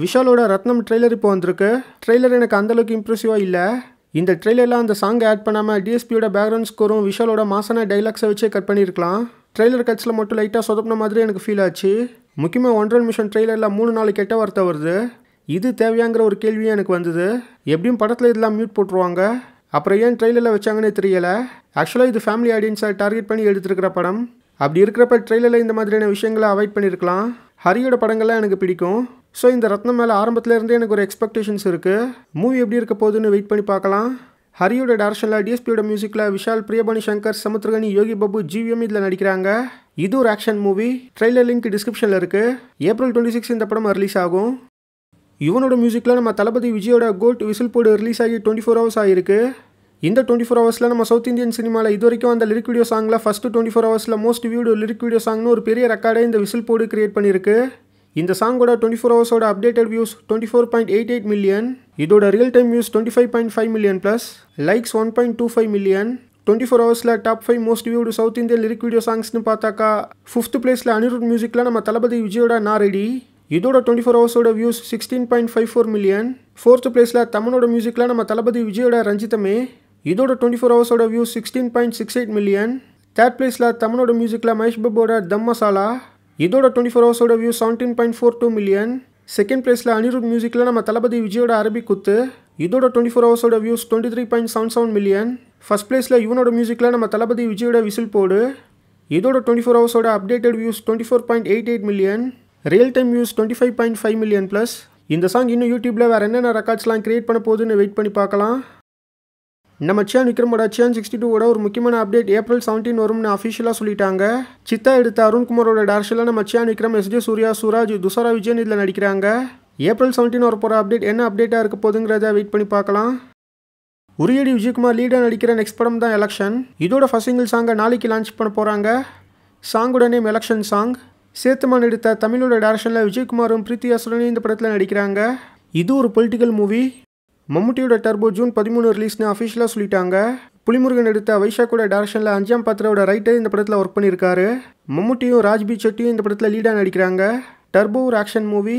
விஷாலோட ரத்னம் trailer இப்போ வந்திருக்கு. Trailer எனக்கு அந்தளவுக்கு இம்ப்ரெசிவாக இல்லை. இந்த ட்ரெய்லரில் அந்த சாங்கை ஆட் பண்ணாமல் டிஎஸ்பியோட பேக்ரவுண்ட் ஸ்கோரும் விஷாலோட மாசான டைலாக்ஸை வச்சே கட் பண்ணியிருக்கலாம். ட்ரெய்லர் கட்ஸில் மட்டும் லைட்டாக சொதப்பின மாதிரி எனக்கு ஃபீல் ஆச்சு. முக்கியமாக ஒன்றரை மிஷன் ட்ரெய்லரில் மூணு நாலு கெட்ட வார்த்தை வருது. இது தேவையாங்கிற ஒரு கேள்வியும் எனக்கு வந்தது. எப்படியும் படத்தில் இதெல்லாம் மியூட் போட்டுருவாங்க. அப்புறம் ஏன் ட்ரெய்லரில் வச்சாங்கன்னே தெரியல. ஆக்சுவலாக இது ஃபேமிலி ஆடியன்ஸை டார்கெட் பண்ணி எடுத்துருக்கிற படம். அப்படி இருக்கிறப்ப ட்ரெய்லரில் இந்த மாதிரியான விஷயங்களை அவாய்ட் பண்ணியிருக்கலாம். ஹரியோட படங்கள்லாம் எனக்கு பிடிக்கும். ஸோ இந்த ரத்னம் மேலே ஆரம்பத்துலேருந்தே எனக்கு ஒரு எக்ஸ்பெக்டேஷன்ஸ் இருக்குது மூவி எப்படி இருக்க போகுதுன்னு வெயிட் பண்ணி பார்க்கலாம். ஹரியோட டேரக்ஷனில் டிஎஸ்பியோட மியூசிக்கில் விஷால் பிரியபாணி சங்கர் சமுத்திரகனி யோகி பாபு ஜிவிஎம் இதில் நடிக்கிறாங்க. இது ஒரு ஆக்ஷன் மூவி ட்ரெய்லர் லிங்க் டிஸ்கிரிப்ஷனில் இருக்குது ஏப்ரல் டுவெண்ட்டி சிக்ஸ் இந்த படம் ரிலீஸ் ஆகும். இவனோட மியூசிக்கில் நம்ம தளபதி விஜயோட கோட் விசில் போடு ரிலீஸ் ஆகி டுவெண்ட்டி ஃபோர் ஹவர்ஸ் ஆகிருக்கு இந்த டுவெண்ட்டி ஃபோர் ஹவர்ஸில் நம்ம சவுத் இந்தியன் சினிமாவில் இது வரைக்கும் அந்த லிரிக் வீடியோ சாங்கில் ஃபஸ்ட்டு டுவெண்ட்டி ஃபோர் ஹவர்ஸில் மோஸ்ட் வியூடு லிரிக் வீடியோ சாங்னு ஒரு பெரிய ரெக்கார்டை இந்த விசில் போடு கிரியேட் பண்ணியிருக்கு இந்த சாங்கோட twenty four ஹவர்ஸோட updated views twenty four point eight eight million இதோட real time views twenty five point five million plus likes one point two five million twenty four ஹவர்ஸில் top five most viewed south Indian lyric video சாங்ஸ்னு பார்த்தாக்கா fifth பிளேஸில் அனிருத் மியூசிக்கில் நம்ம தளபதி விஜயோட நான் ready இதோட twenty four ஹவர்ஸோட views sixteen point five four million fourth பிளேஸில் தமிழோட மியூசிக்கில் நம்ம தளபதி விஜயோட ரஞ்சிதமே. இதோட twenty four ஹவர்ஸோட views sixteen point six eight million third பிளேஸில் தமிழோட மியூசிக்கில் மகேஷ் பாபோட தம் மசாலா. இதோட twenty four ஹவர்ஸோட view seventeen point four two million second பிளேஸில் அனிருத் மியூசிக்கில் நம்ம தளபதி விஜயோட அரபி குத்து. இதோட twenty four ஹவர்ஸோட views twenty three point seven seven million first பிளேஸில் இவனோட மியூசிக்கில் நம்ம தளபதி விஜயோட விசில் போடு. இதோட twenty four ஹவர்ஸோட updated views twenty four point eight eight million real time views twenty five point five million plus இந்த சாங் இன்னும் யூடியூப்பில் வேறு என்னென்ன ரெக்கார்ட்ஸ்லாம் கிரியேட் பண்ண போகுதுன்னு வெயிட் பண்ணி பார்க்கலாம். நம்ம சியான் விக்ரமோட சியான் சிக்ஸ்டி டூவோட ஒரு முக்கியமான அப்டேட் ஏப்ரல் செவன்டீன் வரும்னு அஃபிஷியலாக சொல்லிட்டாங்க. சித்தா எடுத்த அருண்குமாரோட டேரக்ஷனில் நம்ம சியான் விக்ரம் எஸ்ஜே சூர்யா சூராஜ் துசாரா விஜயன் இதில் நடிக்கிறாங்க. ஏப்ரல் செவன்டீன் வர போகிற அப்டேட் என்ன அப்டேட்டாக இருக்க போதுங்கிறத வெயிட் பண்ணி பார்க்கலாம். உரியடி விஜயகுமார் லீடாக நடிக்கிற நெக்ஸ்ட் படம் தான் எலெக்ஷன் இதோட ஃபஸ்ட் சிங்கிள் சாங்கை நாளைக்கு லான்ச் பண்ண போகிறாங்க சாங்கோட நேம் எலெக்ஷன் சாங் சேத்துமான் எடுத்த தமிழோட டேரக்ஷனில் விஜயகுமாரும் பிரீத்தி அசுரனும் இந்த படத்தில் நடிக்கிறாங்க. இது ஒரு பொலிட்டிக்கல் மூவி மம்முட்டியோட டர்போ ஜூன் பதிமூணு ரிலீஸ்னு அஃபிஷியலாக சொல்லிட்டாங்க. புலிமுருகன் எடுத்த வைஷாக்கோட டேரக்ஷனில் அஞ்சாம் பாத்திரோட ரைட்டர் இந்த படத்தில் ஒர்க் பண்ணியிருக்காரு. மம்முட்டியும் ராஜ்பி செட்டியும் இந்த படத்தில் லீடாக நடிக்கிறாங்க. டர்போ ஒரு ஆக்ஷன் மூவி